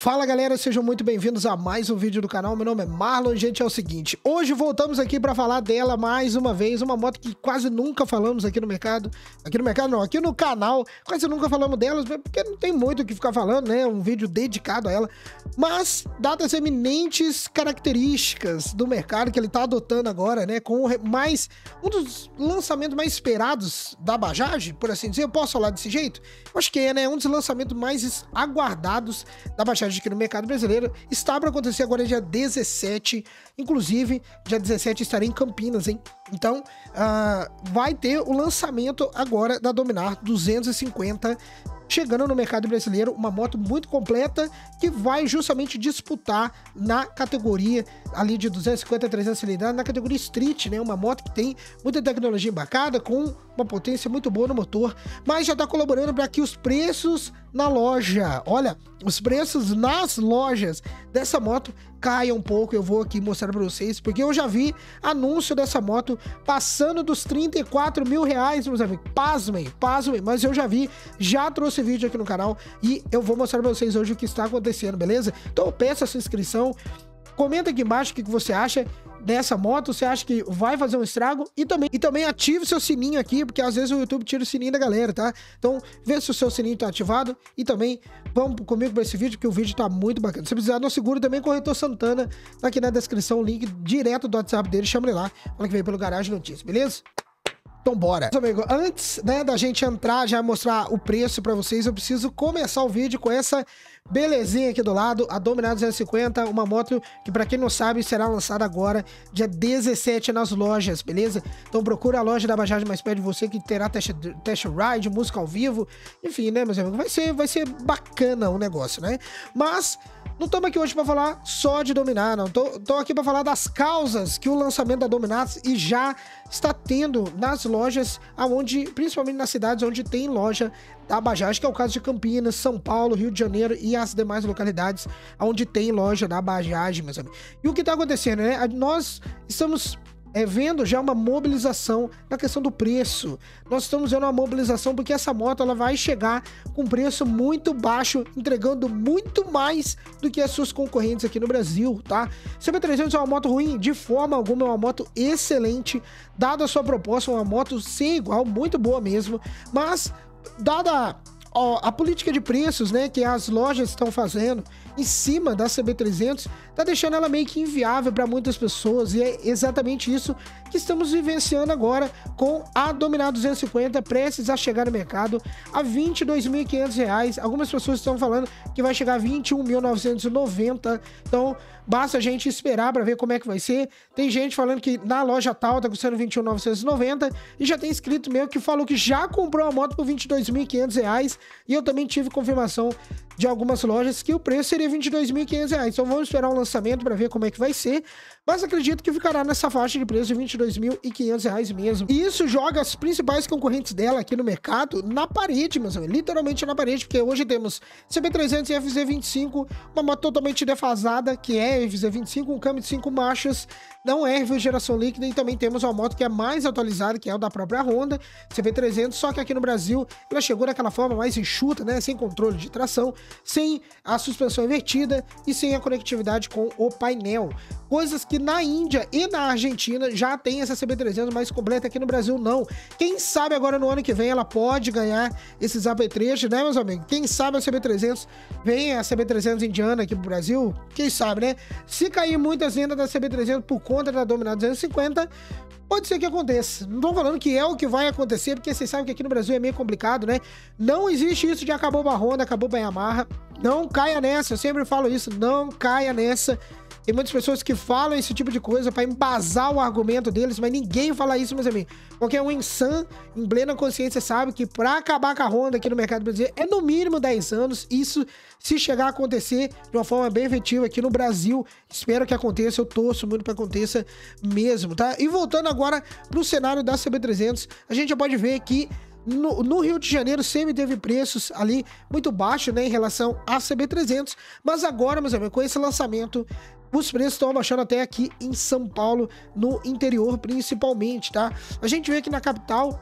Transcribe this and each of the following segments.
Fala galera, sejam muito bem-vindos a mais um vídeo do canal. Meu nome é Marlon. Gente, é o seguinte: hoje voltamos aqui para falar dela mais uma vez. Uma moto que quase nunca falamos aqui no mercado. Aqui no mercado, não, aqui no canal. Quase nunca falamos delas, porque não tem muito o que ficar falando, né? Um vídeo dedicado a ela. Mas, dadas eminentes características do mercado que ele tá adotando agora, né? Com mais. Um dos lançamentos mais esperados da Bajaj, por assim dizer. Eu posso falar desse jeito? Eu acho que é, né? Um dos lançamentos mais aguardados da Bajaj aqui no mercado brasileiro. Está para acontecer agora dia 17. Inclusive, dia 17 estarei em Campinas, hein? Então, uh, vai ter o lançamento agora da Dominar 250 chegando no mercado brasileiro uma moto muito completa que vai justamente disputar na categoria ali de 250 a 300 cilindradas, na categoria Street, né? Uma moto que tem muita tecnologia embarcada, com uma potência muito boa no motor, mas já está colaborando para que os preços na loja, olha, os preços nas lojas dessa moto caiam um pouco. Eu vou aqui mostrar para vocês, porque eu já vi anúncio dessa moto passando dos 34 mil reais, meus amigos. Pasmem, pasmem, mas eu já vi, já trouxe vídeo aqui no canal e eu vou mostrar para vocês hoje o que está acontecendo, beleza? Então peça a sua inscrição, comenta aqui embaixo o que você acha dessa moto, você acha que vai fazer um estrago? E também, e também ative o seu sininho aqui, porque às vezes o YouTube tira o sininho da galera, tá? Então, vê se o seu sininho tá ativado e também vamos comigo para esse vídeo, que o vídeo tá muito bacana. Se precisar não seguro também, Corretor Santana, tá aqui na descrição, o link direto do WhatsApp dele, chama ele lá, fala que veio pelo Garagem Notícias, beleza? Então bora. Amigo, antes né, da gente entrar, já mostrar o preço para vocês, eu preciso começar o vídeo com essa belezinha aqui do lado, a Dominar 250, uma moto que para quem não sabe será lançada agora, dia 17 nas lojas, beleza? Então procura a loja da Bajaj mais perto de você que terá test, test ride, música ao vivo, enfim, né, meus amigos? Vai ser, vai ser bacana o negócio, né? Mas não estamos aqui hoje para falar só de Dominar, não. Tô aqui para falar das causas que o lançamento da Dominar e já está tendo nas lojas, aonde, principalmente nas cidades onde tem loja da Bajaj, que é o caso de Campinas, São Paulo, Rio de Janeiro e as demais localidades onde tem loja da Bajaj, meus amigos. E o que está acontecendo, né? Nós estamos é, vendo já uma mobilização na questão do preço. Nós estamos vendo uma mobilização porque essa moto ela vai chegar com preço muito baixo, entregando muito mais do que as suas concorrentes aqui no Brasil, tá? CB300 é uma moto ruim? De forma alguma, é uma moto excelente, dada a sua proposta, uma moto sem igual, muito boa mesmo, mas dada a política de preços, né, que as lojas estão fazendo em cima da CB300, tá deixando ela meio que inviável para muitas pessoas e é exatamente isso que estamos vivenciando agora com a Dominar 250 prestes a chegar no mercado a R$ 22.500. Algumas pessoas estão falando que vai chegar a 21.990. Então, basta a gente esperar para ver como é que vai ser. Tem gente falando que na loja tal tá custando 21.990 e já tem inscrito meu que falou que já comprou a moto por 22.500 e eu também tive confirmação de algumas lojas que o preço seria R$ 22.500. Então vamos esperar o lançamento para ver como é que vai ser. Mas acredito que ficará nessa faixa de preço de R$ 22.500 mesmo. E isso joga as principais concorrentes dela aqui no mercado na parede, meus amigos. Literalmente na parede, porque hoje temos CB300 e FZ25, uma moto totalmente defasada, que é FZ25, um câmbio de 5 marchas, não é refrigeração líquida, e também temos uma moto que é mais atualizada, que é o da própria Honda, CB300, só que aqui no Brasil ela chegou daquela forma mais enxuta, né, sem controle de tração, sem a suspensão invertida e sem a conectividade com o painel. Coisas que na Índia e na Argentina já tem essa CB300 mais completa, aqui no Brasil não. Quem sabe agora no ano que vem ela pode ganhar esses apetrechos, né, meus amigos? Quem sabe a CB300 vem a CB300 indiana aqui pro Brasil? Quem sabe, né? Se cair muitas vendas da CB300 por conta da Dominar 250, Pode ser que aconteça. Não tô falando que é o que vai acontecer, porque vocês sabem que aqui no Brasil é meio complicado, né? Não existe isso de acabou a Honda, acabou a Yamaha. Não caia nessa, eu sempre falo isso, não caia nessa. Tem muitas pessoas que falam esse tipo de coisa para embasar o argumento deles, mas ninguém fala isso, meus amigos. Qualquer um insano, em plena consciência, sabe que para acabar com a Honda aqui no mercado brasileiro é no mínimo 10 anos. Isso, se chegar a acontecer de uma forma bem efetiva aqui no Brasil, espero que aconteça. Eu torço muito para aconteça mesmo, tá? E voltando agora pro cenário da CB300, a gente já pode ver que no, no, Rio de Janeiro sempre teve preços ali muito baixos, né, em relação à CB300, mas agora, meus amigos, com esse lançamento, os preços estão abaixando até aqui em São Paulo, no interior principalmente, tá? A gente vê que na capital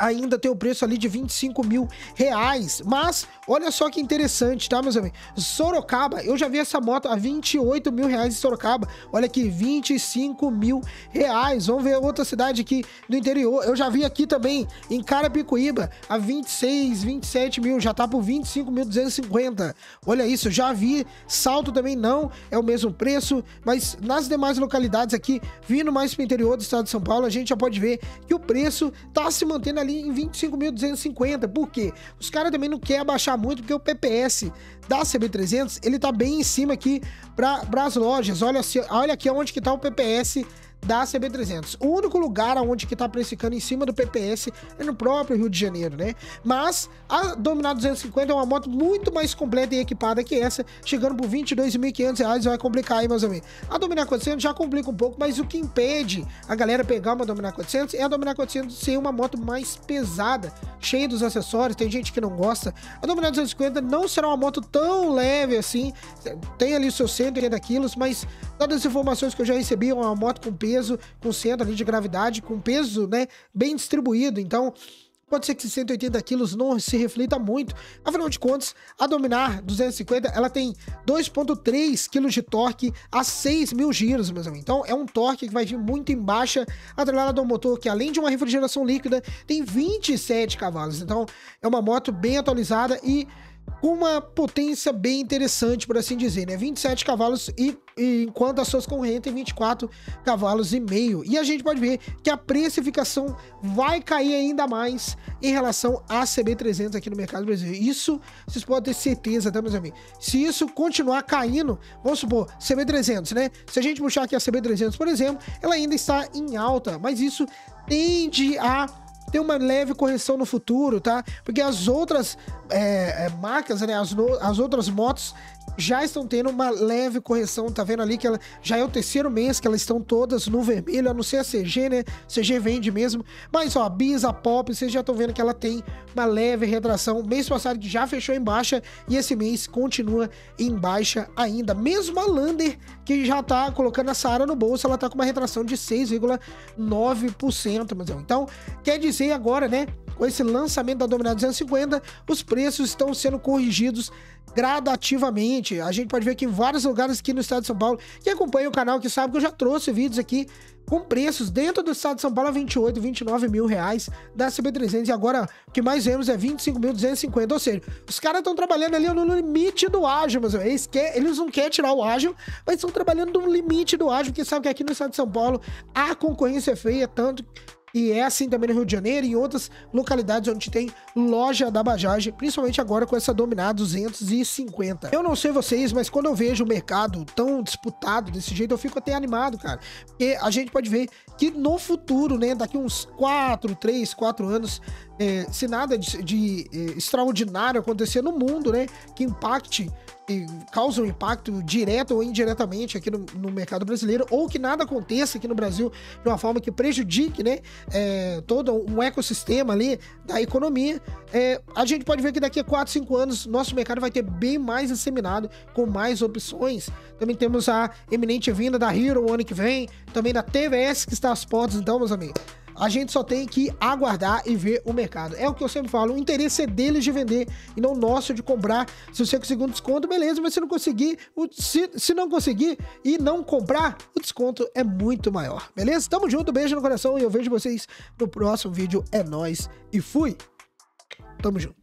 ainda tem o preço ali de 25 mil reais. Mas, olha só que interessante, tá, meus amigos? Sorocaba, eu já vi essa moto a 28 mil reais em Sorocaba. Olha aqui, 25 mil reais. Vamos ver outra cidade aqui do interior. Eu já vi aqui também em Carapicuíba a 26, 27 mil. Já tá por 25.250. Olha isso, já vi. Salto também não é o mesmo preço. Mas nas demais localidades aqui, vindo mais pro interior do estado de São Paulo, a gente já pode ver que o preço tá se mantendo ali em 25.250. Por quê? Os caras também não querem abaixar muito, porque o PPS da CB300, ele tá bem em cima aqui para as lojas. Olha, olha aqui onde que tá o PPS da CB300. O único lugar onde que tá precificando em cima do PPS é no próprio Rio de Janeiro, né? Mas a Dominar 250 é uma moto muito mais completa e equipada que essa, chegando por 22.500 reais vai complicar aí, meus amigos. A Dominar 400 já complica um pouco, mas o que impede a galera pegar uma Dominar 400 é a Dominar 400 ser uma moto mais pesada, cheia dos acessórios, tem gente que não gosta. A Dominar 250 não será uma moto tão leve assim, tem ali seus 180 quilos, mas dadas as informações que eu já recebi, é uma moto com peso, com centro ali de gravidade, com peso, né, bem distribuído. Então, pode ser que 180 quilos não se reflita muito. Afinal de contas, a Dominar 250, ela tem 2.3 quilos de torque a 6 mil giros, meus amigos. Então, é um torque que vai vir muito em baixa, atrelado ao motor que, além de uma refrigeração líquida, tem 27 cavalos. Então, é uma moto bem atualizada e com uma potência bem interessante, por assim dizer, né? 27 cavalos e, e enquanto as suas concorrentes têm 24 cavalos e meio. E a gente pode ver que a precificação vai cair ainda mais em relação à CB300 aqui no mercado brasileiro. Isso vocês podem ter certeza, tá, meus amigos? Se isso continuar caindo, vamos supor, CB300, né? Se a gente puxar aqui a CB300, por exemplo, ela ainda está em alta, mas isso tende a ter uma leve correção no futuro, tá? Porque as outras é, é, marcas, né? As, no, as outras motos já estão tendo uma leve correção, tá vendo ali que ela já é o terceiro mês que elas estão todas no vermelho, a não ser a CG, né? CG vende mesmo, mas ó, a Bis, a Pop, vocês já estão vendo que ela tem uma leve retração. Mês passado já fechou em baixa e esse mês continua em baixa ainda. Mesmo a Lander, que já tá colocando a Saara no bolso, ela tá com uma retração de 6,9%, mas então quer dizer agora, né? Com esse lançamento da Dominar 250, os preços estão sendo corrigidos gradativamente. A gente pode ver que em vários lugares aqui no estado de São Paulo, quem acompanha o canal que sabe que eu já trouxe vídeos aqui com preços dentro do estado de São Paulo a 28, 29 mil reais da CB300 e agora o que mais vemos é 25.250, ou seja, os caras estão trabalhando ali no limite do ágil, mas eles, eles não querem tirar o ágil, mas estão trabalhando no limite do ágil, porque sabe que aqui no estado de São Paulo a concorrência é feia, tanto e é assim também no Rio de Janeiro e em outras localidades onde tem loja da Bajaj, principalmente agora com essa Dominar 250. Eu não sei vocês, mas quando eu vejo o mercado tão disputado desse jeito, eu fico até animado, cara. Porque a gente pode ver que no futuro, né, daqui uns 4, 3, 4 anos, é, se nada de, de é, extraordinário acontecer no mundo, né, que impacte causa um impacto direto ou indiretamente aqui no, no, mercado brasileiro, ou que nada aconteça aqui no Brasil de uma forma que prejudique né, é, todo um ecossistema ali da economia, é, a gente pode ver que daqui a 4, 5 anos nosso mercado vai ter bem mais disseminado, com mais opções. Também temos a eminente vinda da Hero ano que vem, também da TVS que está às portas, então, meus amigos. A gente só tem que aguardar e ver o mercado. É o que eu sempre falo, o interesse é deles de vender e não nosso de comprar. Se você conseguir um desconto, beleza, mas se não conseguir, se, se não conseguir e não comprar, o desconto é muito maior, beleza? Tamo junto, beijo no coração e eu vejo vocês no próximo vídeo. É nós e fui. Tamo junto.